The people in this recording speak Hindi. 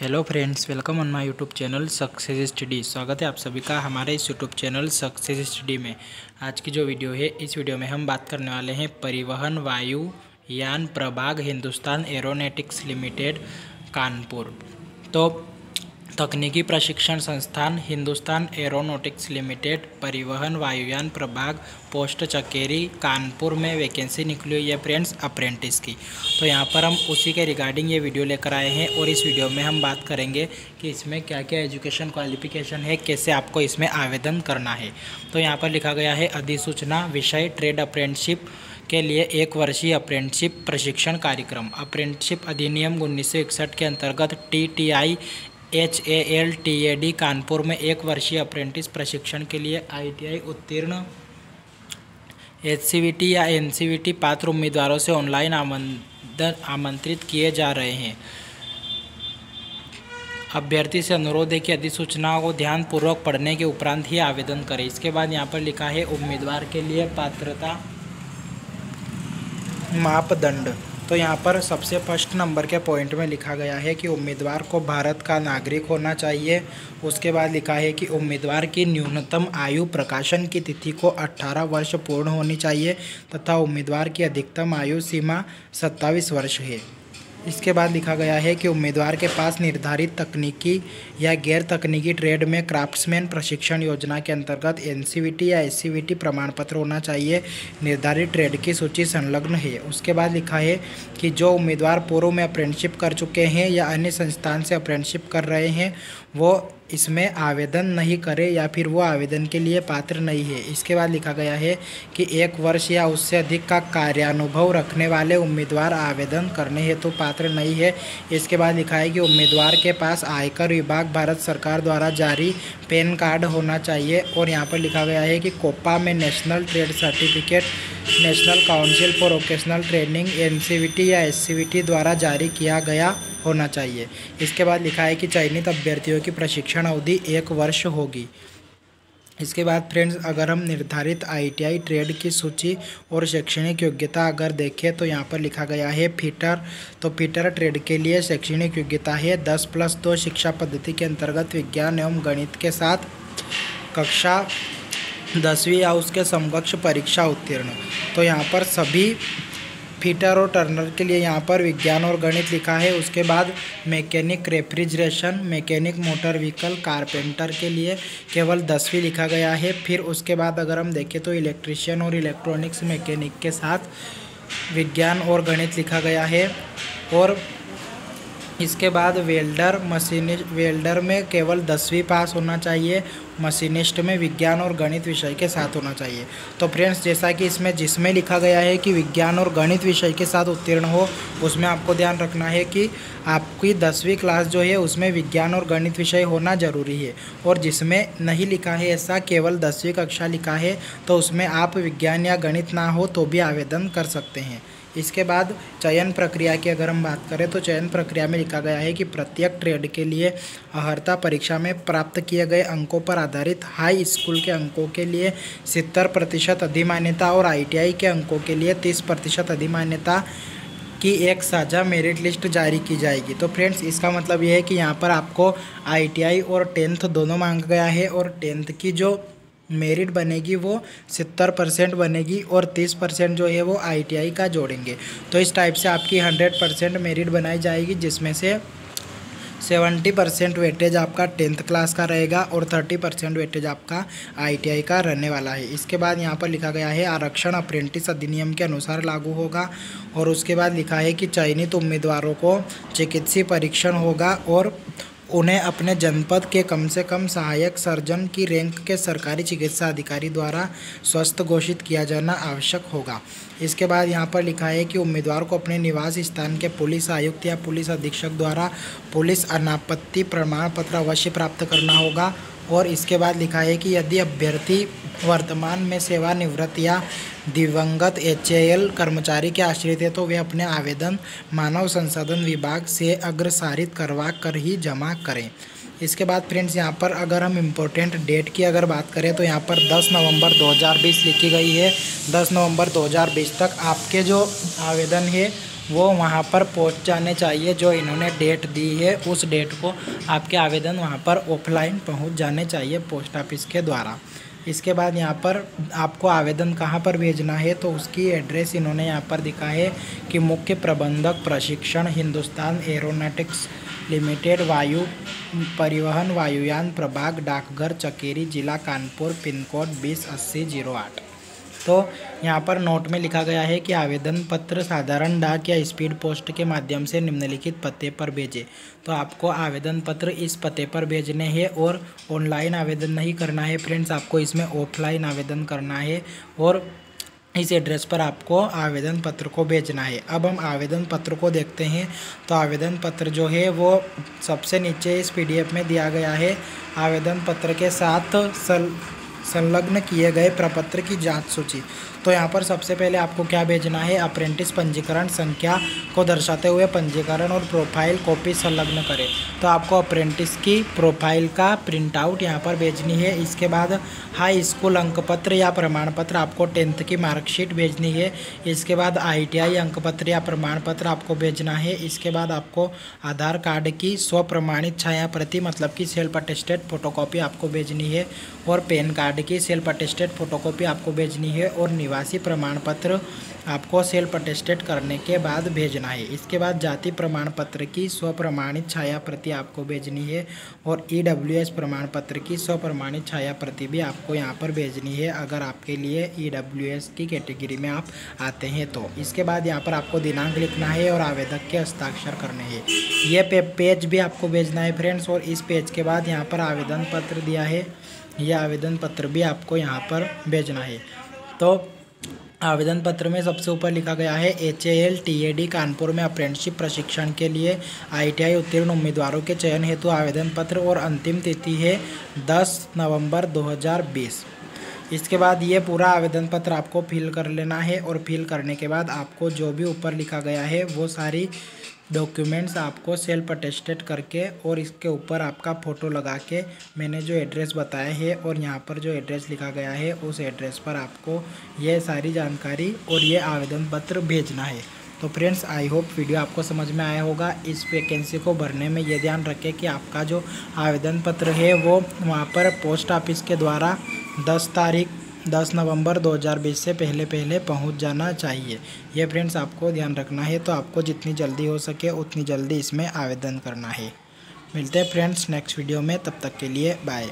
Hello friends welcome on my YouTube channel success study स्वागत है आप सभी का हमारे इस यूट्यूब चैनल सक्सेस स्टडी में। आज की जो वीडियो है, इस वीडियो में हम बात करने वाले हैं परिवहन, वायु, यान, प्रभाग, हिंदुस्तान एरोनेटिक्स लिमिटेड, कानपुर। तो तकनीकी प्रशिक्षण संस्थान हिंदुस्तान एरोनॉटिक्स लिमिटेड, परिवहन, वायुयान प्रभाग, पोस्ट चकेरी, कानपुर में वैकेंसी निकली हुई है फ्रेंड्स अप्रेंटिस की। तो यहाँ पर हम उसी के रिगार्डिंग ये वीडियो लेकर आए हैं और इस वीडियो में हम बात करेंगे कि इसमें क्या क्या एजुकेशन क्वालिफिकेशन है, कैसे आपको इसमें आवेदन करना है। तो यहाँ पर लिखा गया है, अधिसूचना विषय ट्रेड अप्रेंटशिप के लिए एक वर्षीय अप्रेंटशिप प्रशिक्षण कार्यक्रम। अप्रेंटशिप अधिनियम उन्नीस सौ इकसठ के अंतर्गत T T I H A L T A D Kanpur में एक वर्षीय अप्रेंटिस प्रशिक्षण के लिए आई टी आई उत्तीर्ण। टी या एन पात्र उम्मीदवारों से ऑनलाइन आमंत्रित किए जा रहे हैं। अभ्यर्थी से अनुरोध है कि अधिसूचनाओं को ध्यानपूर्वक पढ़ने के उपरांत ही आवेदन करें। इसके बाद यहाँ पर लिखा है, उम्मीदवार के लिए पात्रता मापदंड। तो यहाँ पर सबसे फ़र्स्ट नंबर के पॉइंट में लिखा गया है कि उम्मीदवार को भारत का नागरिक होना चाहिए। उसके बाद लिखा है कि उम्मीदवार की न्यूनतम आयु प्रकाशन की तिथि को 18 वर्ष पूर्ण होनी चाहिए तथा उम्मीदवार की अधिकतम आयु सीमा 27 वर्ष है। इसके बाद लिखा गया है कि उम्मीदवार के पास निर्धारित तकनीकी या गैर तकनीकी ट्रेड में क्राफ्ट्समैन प्रशिक्षण योजना के अंतर्गत एन या एस प्रमाण पत्र होना चाहिए। निर्धारित ट्रेड की सूची संलग्न है। उसके बाद लिखा है कि जो उम्मीदवार पूर्व में अप्रेंटशिप कर चुके हैं या अन्य संस्थान से अप्रेंटशिप कर रहे हैं, वो इसमें आवेदन नहीं करे या फिर वो आवेदन के लिए पात्र नहीं है। इसके बाद लिखा गया है कि एक वर्ष या उससे अधिक का कार्यानुभव रखने वाले उम्मीदवार आवेदन करने हेतु तो पात्र नहीं है। इसके बाद लिखा है कि उम्मीदवार के पास आयकर विभाग, भारत सरकार द्वारा जारी पैन कार्ड होना चाहिए और यहाँ पर लिखा गया है कि कोपा में national trade certificate national council for vocational training, N या एससीवीटी द्वारा जारी किया गया होना चाहिए। इसके बाद लिखा है कि चयनित अभ्यर्थियों की प्रशिक्षण अवधि एक वर्ष होगी। इसके बाद फ्रेंड्स, अगर हम निर्धारित आईटीआई ट्रेड की सूची और शैक्षणिक योग्यता अगर देखें तो यहाँ पर लिखा गया है फीटर। तो फीटर ट्रेड के लिए शैक्षणिक योग्यता है दस प्लस दो शिक्षा पद्धति के अंतर्गत विज्ञान एवं गणित के साथ कक्षा दसवीं या उसके समकक्ष परीक्षा उत्तीर्ण। तो यहाँ पर सभी फीटर और टर्नर के लिए यहाँ पर विज्ञान और गणित लिखा है। उसके बाद mechanic refrigeration, mechanic motor vehicle, carpenter के लिए केवल दसवीं लिखा गया है। फिर उसके बाद अगर हम देखें तो इलेक्ट्रिशियन और इलेक्ट्रॉनिक्स मैकेनिक के साथ विज्ञान और गणित लिखा गया है। और इसके बाद वेल्डर मशीनिस्ट वेल्डर में केवल दसवीं पास होना चाहिए। मशीनिस्ट में विज्ञान और गणित विषय के साथ होना चाहिए। तो फ्रेंड्स जैसा कि इसमें, जिसमें लिखा गया है कि विज्ञान और गणित विषय के साथ उत्तीर्ण हो, उसमें आपको ध्यान रखना है कि आपकी दसवीं क्लास जो है, उसमें विज्ञान और गणित विषय होना ज़रूरी है। और जिसमें नहीं लिखा है, ऐसा केवल दसवीं कक्षा लिखा है तो उसमें आप विज्ञान या गणित ना हो तो भी आवेदन कर सकते हैं। इसके बाद चयन प्रक्रिया की अगर हम बात करें तो चयन प्रक्रिया में लिखा गया है कि प्रत्येक ट्रेड के लिए अहर्ता परीक्षा में प्राप्त किए गए अंकों पर आधारित हाई स्कूल के अंकों के लिए सितर प्रतिशत अधिमान्यता और आईटीआई के अंकों के लिए तीस प्रतिशत अधिमान्यता की एक साझा मेरिट लिस्ट जारी की जाएगी। तो फ्रेंड्स, इसका मतलब ये है कि यहाँ पर आपको आईटीआई और टेंथ दोनों मांगा गया है और टेंथ की जो मेरिट बनेगी वो सत्तर परसेंट बनेगी और तीस परसेंट जो है वो आईटीआई का जोड़ेंगे। तो इस टाइप से आपकी हंड्रेड परसेंट मेरिट बनाई जाएगी, जिसमें से सेवेंटी परसेंट वेटेज आपका टेंथ क्लास का रहेगा और थर्टी परसेंट वेटेज आपका आईटीआई का रहने वाला है। इसके बाद यहाँ पर लिखा गया है, आरक्षण अप्रेंटिस अधिनियम के अनुसार लागू होगा और उसके बाद लिखा है कि चयनित उम्मीदवारों को चिकित्सीय परीक्षण होगा और उन्हें अपने जनपद के कम से कम सहायक सर्जन की रैंक के सरकारी चिकित्सा अधिकारी द्वारा स्वस्थ घोषित किया जाना आवश्यक होगा। इसके बाद यहाँ पर लिखा है कि उम्मीदवार को अपने निवास स्थान के पुलिस आयुक्त या पुलिस अधीक्षक द्वारा पुलिस अनापत्ति प्रमाण पत्र अवश्य प्राप्त करना होगा और इसके बाद लिखा है कि यदि अभ्यर्थी वर्तमान में सेवानिवृत्त या दिवंगत एच कर्मचारी के आश्रित है तो वे अपने आवेदन मानव संसाधन विभाग से अग्रसारित करवा कर ही जमा करें। इसके बाद फ्रेंड्स, यहाँ पर अगर हम इम्पोर्टेंट डेट की अगर बात करें तो यहाँ पर 10 नवंबर 2020 लिखी गई है। 10 नवंबर 2020 तक आपके जो आवेदन है, वो वहाँ पर पहुँच जाने चाहिए, जो इन्होंने डेट दी है, उस डेट को आपके आवेदन वहाँ पर ऑफलाइन पहुँच जाने चाहिए पोस्ट ऑफ़िस के द्वारा। इसके बाद यहाँ पर आपको आवेदन कहाँ पर भेजना है तो उसकी एड्रेस इन्होंने यहाँ पर दिखा है कि मुख्य प्रबंधक प्रशिक्षण हिंदुस्तान एरोनॉटिक्स लिमिटेड, वायु परिवहन वायुयान प्रभाग, डाकघर, चकेरी जिला, कानपुर पिन कोड बीस अस्सी ज़ीरो आठ। तो यहाँ पर नोट में लिखा गया है कि आवेदन पत्र साधारण डाक या स्पीड पोस्ट के माध्यम से निम्नलिखित पते पर भेजें। तो आपको आवेदन पत्र इस पते पर भेजने हैं और ऑनलाइन आवेदन नहीं करना है फ्रेंड्स आपको इसमें ऑफलाइन आवेदन करना है और इस एड्रेस पर आपको आवेदन पत्र को भेजना है। अब हम आवेदन पत्र को देखते हैं। तो आवेदन पत्र जो है वो सबसे नीचे इस पीडीएफ में दिया गया है। आवेदन पत्र के साथ सल संलग्न किए गए प्रपत्र की जाँच सूची। तो यहाँ पर सबसे पहले आपको क्या भेजना है? अप्रेंटिस पंजीकरण संख्या को दर्शाते हुए पंजीकरण और प्रोफ़ाइल कॉपी संलग्न करें। तो आपको अप्रेंटिस की प्रोफ़ाइल का प्रिंट आउट यहाँ पर भेजनी है। इसके बाद हाई स्कूल अंकपत्र या प्रमाण पत्र आपको टेंथ की मार्कशीट भेजनी है। इसके बाद आई टी अंकपत्र या प्रमाण पत्र आपको भेजना है। इसके बाद आपको आधार कार्ड की स्व प्रमाणित छाया प्रति मतलब कि सेल्फ अटेस्टेड फोटोकॉपी आपको भेजनी है। और पैन कार्ड की सेल्फ अटेस्टेड फोटोकॉपी आपको भेजनी है और निवासी प्रमाण पत्र आपको सेल्फ अटेस्टेड करने के बाद भेजना है। इसके बाद जाति प्रमाण पत्र की स्वप्रमाणित छाया प्रति आपको भेजनी है और ई डब्ल्यू एस प्रमाण पत्र की स्वप्रमाणित छाया प्रति भी आपको यहाँ पर भेजनी है। अगर आपके लिए ई डब्ल्यू एस की कैटेगरी में आप आते हैं तो। इसके बाद यहाँ पर आपको दिनांक लिखना है और आवेदक के हस्ताक्षर करने हैं। ये पेज भी आपको भेजना है फ्रेंड्स और इस पेज के बाद यहाँ पर आवेदन पत्र दिया है। यह आवेदन पत्र भी आपको यहाँ पर भेजना है। तो आवेदन पत्र में सबसे ऊपर लिखा गया है H A L T A D Kanpur में अप्रेंटिसशिप प्रशिक्षण के लिए आईटीआई उत्तीर्ण उम्मीदवारों के चयन हेतु आवेदन पत्र और अंतिम तिथि है 10 नवंबर 2020 इसके बाद ये पूरा आवेदन पत्र आपको फिल कर लेना है और फिल करने के बाद आपको जो भी ऊपर लिखा गया है वो सारी डॉक्यूमेंट्स आपको सेल्फ अटेस्टेड करके और इसके ऊपर आपका फ़ोटो लगा के मैंने जो एड्रेस बताया है और यहाँ पर जो एड्रेस लिखा गया है, उस एड्रेस पर आपको ये सारी जानकारी और ये आवेदन पत्र भेजना है। तो फ्रेंड्स आई होप वीडियो आपको समझ में आया होगा। इस वैकेंसी को भरने में ये ध्यान रखें कि आपका जो आवेदन पत्र है, वो वहाँ पर पोस्ट ऑफ़िस के द्वारा दस तारीख दस नवंबर 2020 से पहले पहले पहुँच जाना चाहिए। ये फ्रेंड्स आपको ध्यान रखना है तो आपको जितनी जल्दी हो सके उतनी जल्दी इसमें आवेदन करना है। मिलते हैं फ्रेंड्स नेक्स्ट वीडियो में, तब तक के लिए बाय।